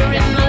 over in